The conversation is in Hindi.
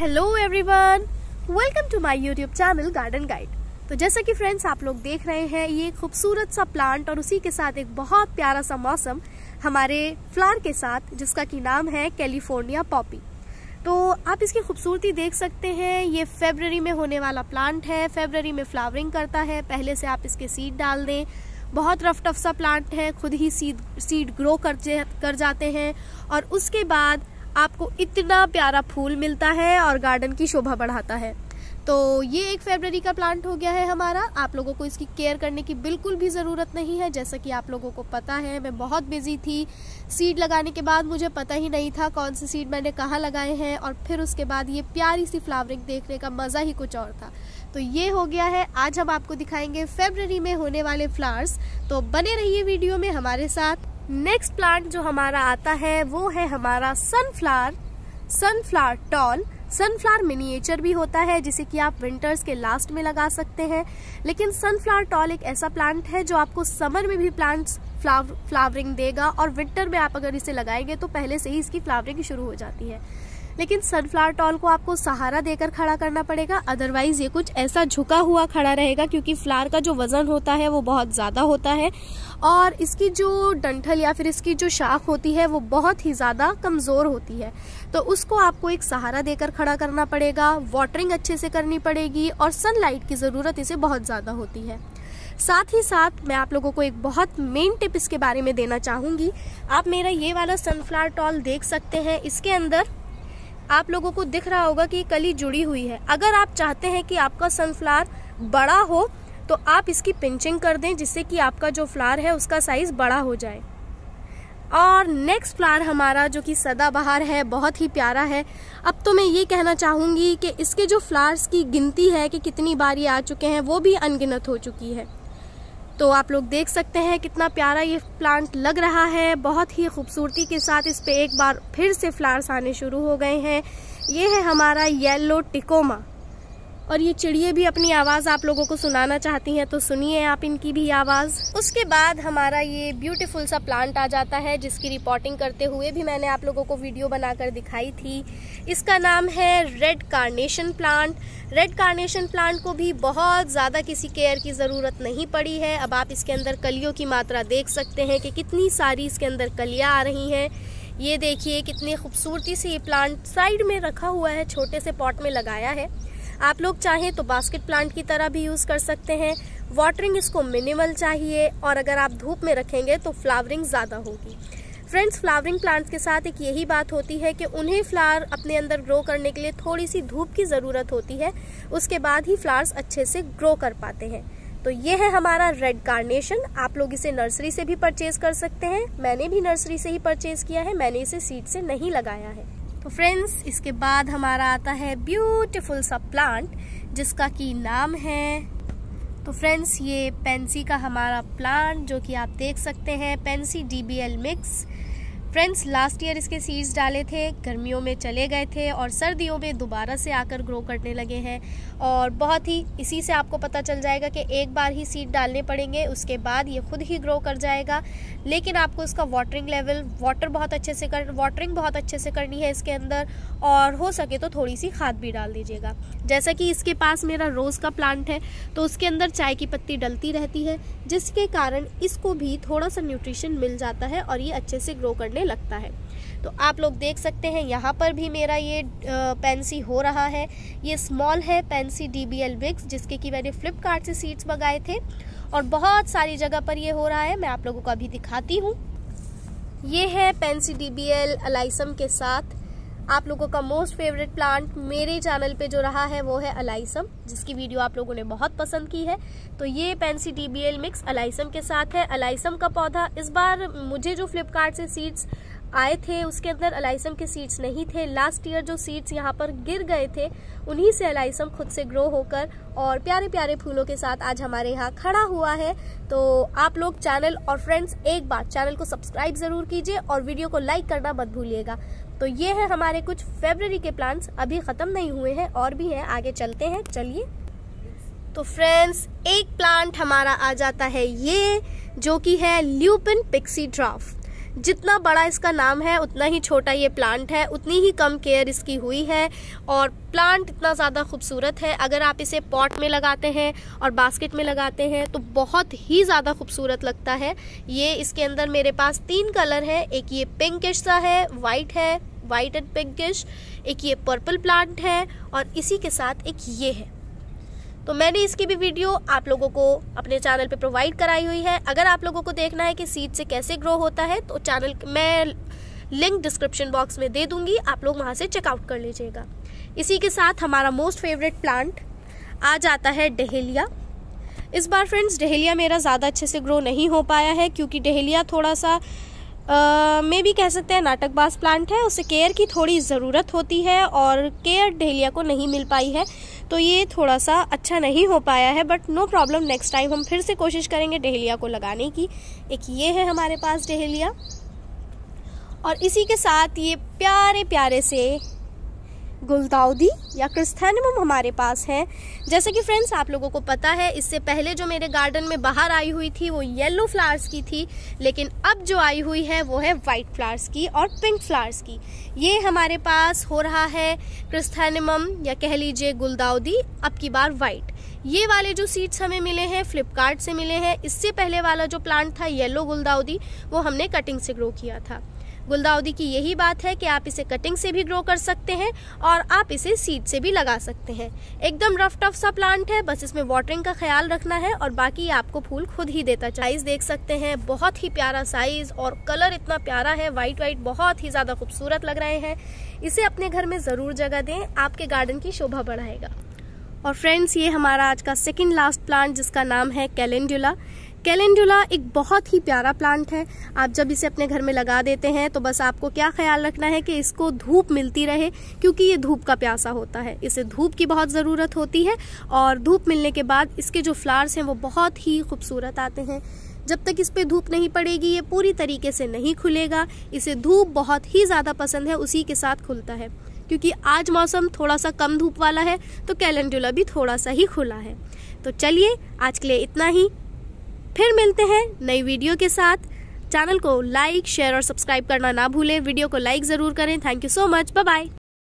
Hello everyone welcome to my YouTube channel garden guide तो जैसा कि फ्रेंड्स आप लोग देख रहे हैं, ये खूबसूरत सा प्लांट और उसी के साथ एक बहुत प्यारा सा मौसम हमारे फ्लावर के साथ, जिसका की नाम है कैलिफ़ोर्निया पॉपी तो आप इसकी खूबसूरती देख सकते हैं, ये फेबररी में होने वाला प्लांट है फेबररी में फ्लावरिंग करता है, पहले से आप इसके सीड डाल दें। बहुत रफ टफ सा प्लांट है, खुद ही सीड सीड ग्रो कर कर जाते हैं और उसके बाद आपको इतना प्यारा फूल मिलता है और गार्डन की शोभा बढ़ाता है। तो ये एक फेबररी का प्लांट हो गया है हमारा। आप लोगों को इसकी केयर करने की बिल्कुल भी ज़रूरत नहीं है। जैसा कि आप लोगों को पता है, मैं बहुत बिज़ी थी। सीड लगाने के बाद मुझे पता ही नहीं था कौन से सीड मैंने कहाँ लगाए हैं और फिर उसके बाद ये प्यारी सी फ्लावरिंग देखने का मज़ा ही कुछ और था। तो ये हो गया है। आज हम आपको दिखाएँगे फेबररी में होने वाले फ्लावर्स तो बने रहिए वीडियो में हमारे साथ। नेक्स्ट प्लांट जो हमारा आता है, वो है हमारा sunflower sunflower tall sunflower miniature भी होता है, जिसे कि आप विंटर्स के लास्ट में लगा सकते हैं। लेकिन सनफ्लावर टॉल एक ऐसा प्लांट है जो आपको समर में भी प्लांट्स फ्लावरिंग देगा, और विंटर में आप अगर इसे लगाएँगे तो पहले से ही इसकी फ्लावरिंग शुरू हो जाती है। लेकिन सनफ्लावर टॉल को आपको सहारा देकर खड़ा करना पड़ेगा अदरवाइज़ ये कुछ ऐसा झुका हुआ खड़ा रहेगा क्योंकि फ्लावर का जो वज़न होता है, वो बहुत ज़्यादा होता है। और इसकी जो डंठल या फिर इसकी जो शाख होती है, वो बहुत ही ज़्यादा कमज़ोर होती है। तो उसको आपको एक सहारा देकर खड़ा करना पड़ेगा वाटरिंग अच्छे से करनी पड़ेगी और सनलाइट की ज़रूरत इसे बहुत ज़्यादा होती है। साथ ही साथ मैं आप लोगों को एक बहुत मेन टिप इसके बारे में देना चाहूँगी। आप मेरा ये वाला सनफ्लावर टॉल देख सकते हैं, इसके अंदर आप लोगों को दिख रहा होगा कि कली जुड़ी हुई है। अगर आप चाहते हैं कि आपका सनफ्लावर बड़ा हो तो आप इसकी पिंचिंग कर दें जिससे कि आपका जो फ्लावर है, उसका साइज़ बड़ा हो जाए। और नेक्स्ट फ्लावर हमारा, जो कि सदाबहार है, बहुत ही प्यारा है। अब तो मैं ये कहना चाहूँगी कि इसके जो फ्लावर्स की गिनती है कि कितनी बार ये आ चुके हैं, वो भी अनगिनत हो चुकी है। तो आप लोग देख सकते हैं कितना प्यारा ये प्लांट लग रहा है। बहुत ही खूबसूरती के साथ इस पर एक बार फिर से फ्लावर्स आने शुरू हो गए हैं। ये है हमारा येलो टिकोमा और ये चिड़िए भी अपनी आवाज़ आप लोगों को सुनाना चाहती हैं तो सुनिए आप इनकी भी आवाज़। उसके बाद हमारा ये ब्यूटीफुल सा प्लांट आ जाता है, जिसकी रिपोर्टिंग करते हुए भी मैंने आप लोगों को वीडियो बनाकर दिखाई थी। इसका नाम है red carnation plant red carnation plant को भी बहुत ज़्यादा किसी केयर की ज़रूरत नहीं पड़ी है। अब आप इसके अंदर कलियों की मात्रा देख सकते हैं कि कितनी सारी इसके अंदर कलियाँ आ रही हैं। ये देखिए कितनी खूबसूरती से ये प्लांट साइड में रखा हुआ है, छोटे से पॉट में लगाया है। आप लोग चाहें तो बास्केट प्लांट की तरह भी यूज़ कर सकते हैं। वाटरिंग इसको मिनिमल चाहिए और अगर आप धूप में रखेंगे तो फ्लावरिंग ज़्यादा होगी। फ्रेंड्स फ्लावरिंग प्लांट्स के साथ एक यही बात होती है कि उन्हें फ्लावर अपने अंदर ग्रो करने के लिए थोड़ी सी धूप की ज़रूरत होती है। उसके बाद ही फ्लावर्स अच्छे से ग्रो कर पाते हैं। तो ये है हमारा रेड कार्नेशन आप लोग इसे नर्सरी से भी परचेज कर सकते हैं। मैंने भी नर्सरी से ही परचेज किया है। मैंने इसे सीड से नहीं लगाया है। तो फ्रेंड्स, इसके बाद हमारा आता है ब्यूटीफुल सा प्लांट, जिसका की नाम है तो फ्रेंड्स, ये पेंसी का हमारा प्लांट, जो कि आप देख सकते हैं, pansy DBL mix. Friends last year इसके सीड्स डाले थे, गर्मियों में चले गए थे और सर्दियों में दोबारा से आकर ग्रो करने लगे हैं। और बहुत ही इसी से आपको पता चल जाएगा कि एक बार ही सीड डालने पड़ेंगे, उसके बाद ये खुद ही ग्रो कर जाएगा। लेकिन आपको इसका वाटरिंग लेवल वाटर बहुत अच्छे से कर वाटरिंग बहुत अच्छे से करनी है इसके अंदर। और हो सके तो थोड़ी सी खाद भी डाल दीजिएगा। जैसा कि इसके पास मेरा रोज़ का प्लांट है तो उसके अंदर चाय की पत्ती डलती रहती है, जिसके कारण इसको भी थोड़ा सा न्यूट्रिशन मिल जाता है और ये अच्छे से ग्रो करने लगता है। तो आप लोग देख सकते हैं, यहाँ पर भी मेरा ये पेंसी हो रहा है। ये स्मॉल है, pansy D B L mix जिसके कि मैंने फ्लिपकार्ट से सीट्स मंगाए थे। और बहुत सारी जगह पर ये हो रहा है, मैं आप लोगों को अभी दिखाती हूँ। ये है pansy D B L alyssum के साथ। आप लोगों का मोस्ट फेवरेट प्लांट मेरे चैनल पे जो रहा है, वो है अलाइसम जिसकी वीडियो आप लोगों ने बहुत पसंद की है। तो ये पेंसी डीबीएल मिक्स अलाइसम के साथ है। अलाइसम का पौधा, इस बार मुझे जो फ्लिपकार्ट से सीड्स आए थे, उसके अंदर अलाइसम के सीड्स नहीं थे। लास्ट ईयर जो सीड्स यहाँ पर गिर गए थे, उन्हीं से अलाइसम खुद से ग्रो होकर और प्यारे प्यारे फूलों के साथ आज हमारे यहाँ खड़ा हुआ है। तो आप लोग चैनल और फ्रेंड्स एक बार चैनल को सब्सक्राइब ज़रूर कीजिए और वीडियो को लाइक करना मत भूलिएगा। तो ये है हमारे कुछ फेबररी के प्लान्स अभी खत्म नहीं हुए हैं, और भी हैं। आगे चलते हैं। चलिए। तो फ्रेंड्स एक प्लांट हमारा आ जाता है ये, जो कि है ल्यूपिन पिक्सी ड्राफ जितना बड़ा इसका नाम है, उतना ही छोटा ये प्लांट है, उतनी ही कम केयर इसकी हुई है, और प्लांट इतना ज़्यादा खूबसूरत है। अगर आप इसे पॉट में लगाते हैं और बास्केट में लगाते हैं तो बहुत ही ज़्यादा खूबसूरत लगता है। ये इसके अंदर मेरे पास तीन कलर है। एक ये पिंकिश सा है वाइट है। वाइट एंड पिंकिश, एक ये पर्पल प्लांट है और इसी के साथ एक ये है। तो मैंने इसकी भी वीडियो आप लोगों को अपने चैनल पे प्रोवाइड कराई हुई है। अगर आप लोगों को देखना है कि सीड से कैसे ग्रो होता है तो चैनल मैं लिंक डिस्क्रिप्शन बॉक्स में दे दूँगी, आप लोग वहाँ से चेकआउट कर लीजिएगा। इसी के साथ हमारा मोस्ट फेवरेट प्लांट आ जाता है डहेलिया। इस बार फ्रेंड्स, डहेलिया मेरा ज़्यादा अच्छे से ग्रो नहीं हो पाया है, क्योंकि डहेलिया थोड़ा सा मे भी कह सकते हैं नाटकबाज प्लांट है, उसे केयर की थोड़ी ज़रूरत होती है और केयर डहेलिया को नहीं मिल पाई है तो ये थोड़ा सा अच्छा नहीं हो पाया है but no problem next time हम फिर से कोशिश करेंगे डहेलिया को लगाने की। एक ये है हमारे पास डहेलिया और इसी के साथ ये प्यारे प्यारे से गुलदाउदी या क्रिस्थैनमम हमारे पास है। जैसे कि फ्रेंड्स आप लोगों को पता है, इससे पहले जो मेरे गार्डन में बाहर आई हुई थी, वो येलो फ्लावर्स की थी, लेकिन अब जो आई हुई है, वो है वाइट फ्लावर्स की और पिंक फ्लावर्स की। ये हमारे पास हो रहा है क्रिस्थैनमम या कह लीजिए गुलदाउदी, अब की बार वाइट ये वाले जो सीड्स हमें मिले हैं फ्लिपकार्ट से मिले हैं, इससे पहले वाला जो प्लांट था येलो गुलदाउदी, वो हमने कटिंग से ग्रो किया था। गुलदाउदी की यही बात है कि आप इसे कटिंग से भी ग्रो कर सकते हैं और आप इसे सीड से भी लगा सकते हैं। एकदम रफ टफ सा प्लांट है, बस इसमें वाटरिंग का ख्याल रखना है और बाकी आपको फूल खुद ही देता साइज़ देख सकते हैं, बहुत ही प्यारा साइज़ और कलर इतना प्यारा है व्हाइट व्हाइट बहुत ही ज़्यादा खूबसूरत लग रहे हैं। इसे अपने घर में ज़रूर जगह दें, आपके गार्डन की शोभा बढ़ाएगा। और फ्रेंड्स ये हमारा आज का सेकेंड लास्ट प्लांट जिसका नाम है कैलेंडुला कैलेंडुला एक बहुत ही प्यारा प्लांट है। आप जब इसे अपने घर में लगा देते हैं तो बस आपको क्या ख्याल रखना है कि इसको धूप मिलती रहे, क्योंकि ये धूप का प्यासा होता है। इसे धूप की बहुत ज़रूरत होती है, और धूप मिलने के बाद इसके जो फ्लावर्स हैं, वो बहुत ही खूबसूरत आते हैं। जब तक इस पर धूप नहीं पड़ेगी, ये पूरी तरीके से नहीं खुलेगा। इसे धूप बहुत ही ज़्यादा पसंद है, उसी के साथ खुलता है। क्योंकि आज मौसम थोड़ा सा कम धूप वाला है तो कैलेंडुला भी थोड़ा सा ही खुला है। तो चलिए, आज के लिए इतना ही। फिर मिलते हैं नई वीडियो के साथ। चैनल को लाइक शेयर और सब्सक्राइब करना ना भूलें। वीडियो को लाइक ज़रूर करें। Thank you so much bye bye